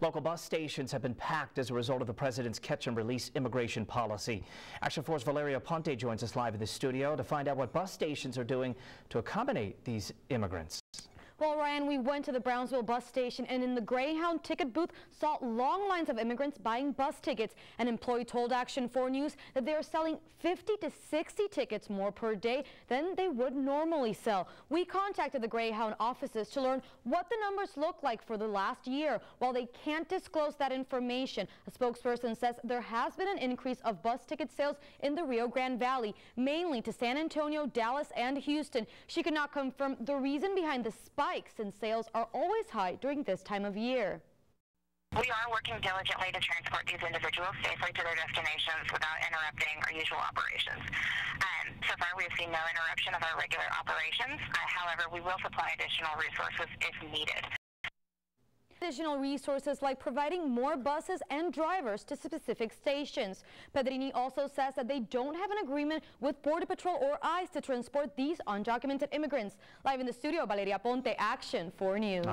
Local bus stations have been packed as a result of the president's catch and release immigration policy. Action 4's Valeria Aponte joins us live in the studio to find out what bus stations are doing to accommodate these immigrants. Well, Ryan, we went to the Brownsville bus station and in the Greyhound ticket booth saw long lines of immigrants buying bus tickets. An employee told Action 4 News that they are selling 50 to 60 tickets more per day than they would normally sell. We contacted the Greyhound offices to learn what the numbers look like for the last year. While they can't disclose that information, a spokesperson says there has been an increase of bus ticket sales in the Rio Grande Valley, mainly to San Antonio, Dallas, and Houston. She could not confirm the reason behind the spike spikes in sales are always high during this time of year. We are working diligently to transport these individuals safely to their destinations without interrupting our usual operations. Um, so far, we have seen no interruption of our regular operations. Uh, however, we will supply additional resources if needed. Additional resources like providing more buses and drivers to specific stations. Pedrini also says that they don't have an agreement with Border Patrol or ICE to transport these undocumented immigrants. Live in the studio, Valeria Aponte, Action 4 News.